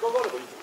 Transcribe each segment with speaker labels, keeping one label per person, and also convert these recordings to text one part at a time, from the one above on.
Speaker 1: あ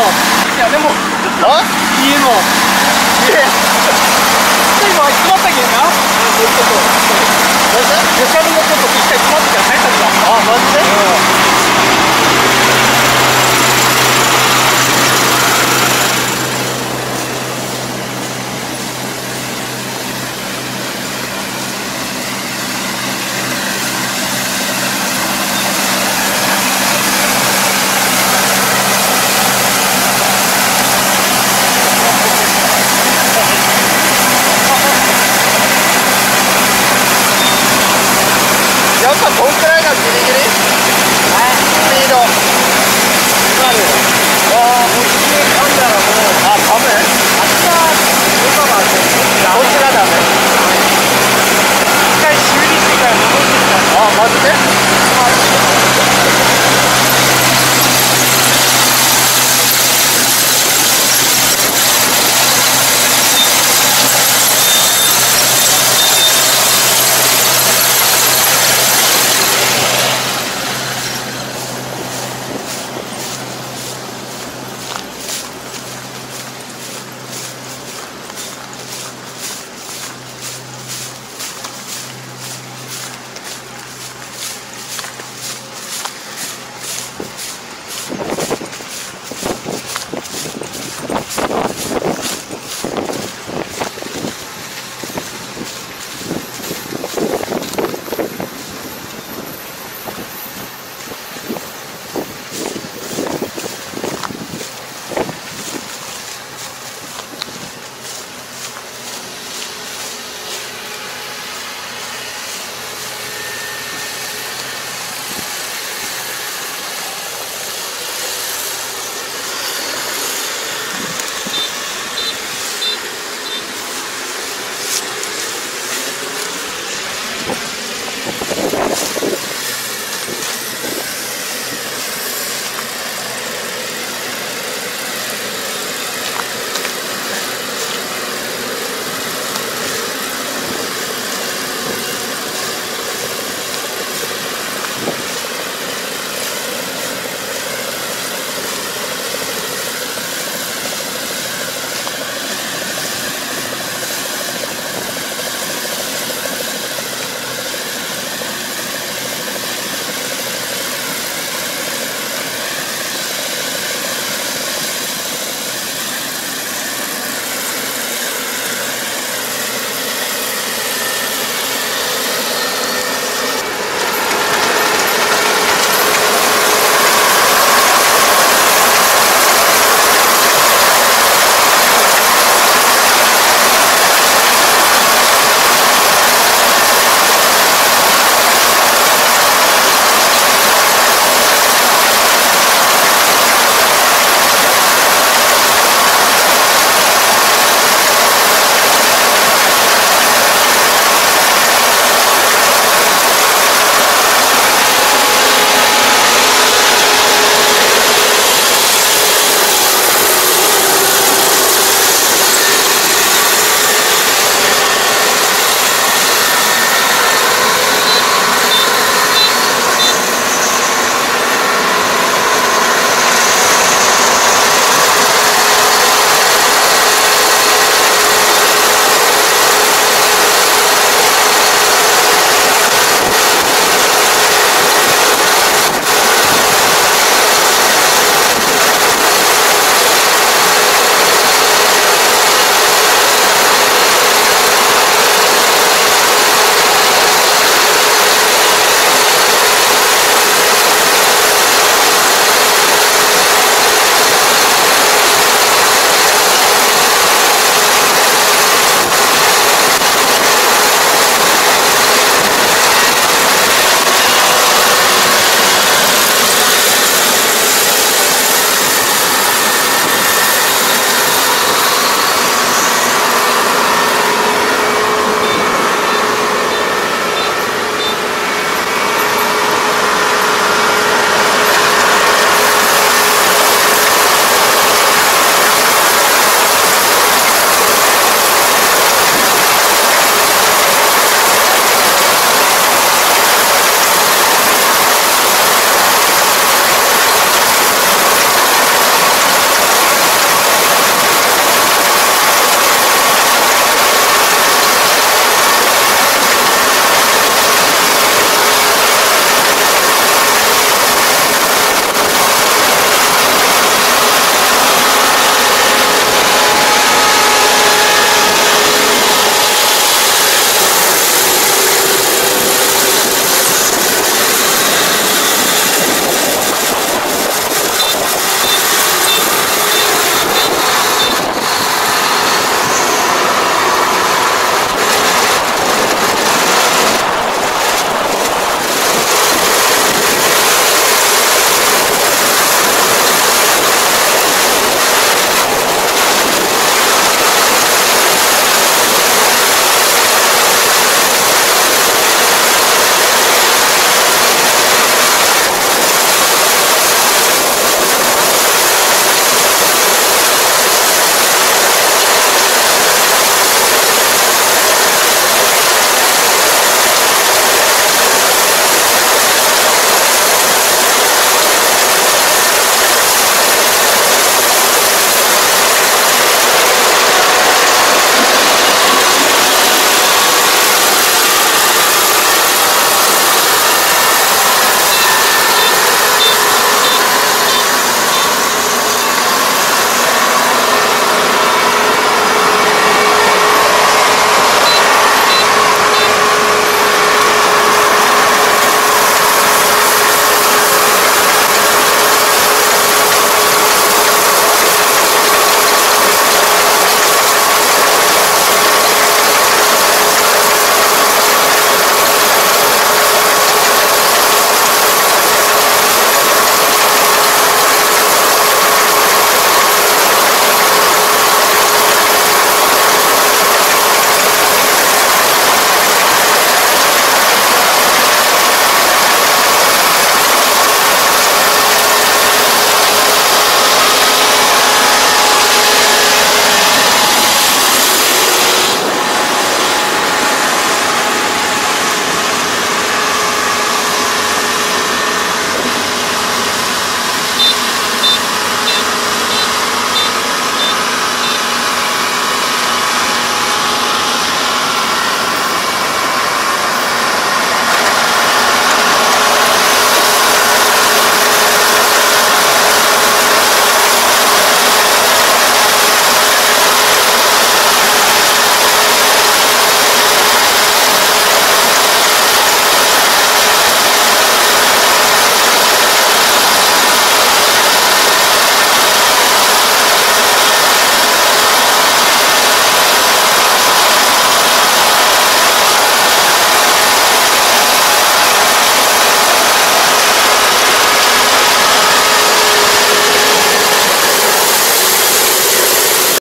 Speaker 2: いや
Speaker 1: でも
Speaker 2: あ？
Speaker 1: 家の家。今詰まったけんな。そういう
Speaker 2: こと。ど
Speaker 1: うした吉田のがちょっと一回詰まってたねか
Speaker 2: あマジで、うん。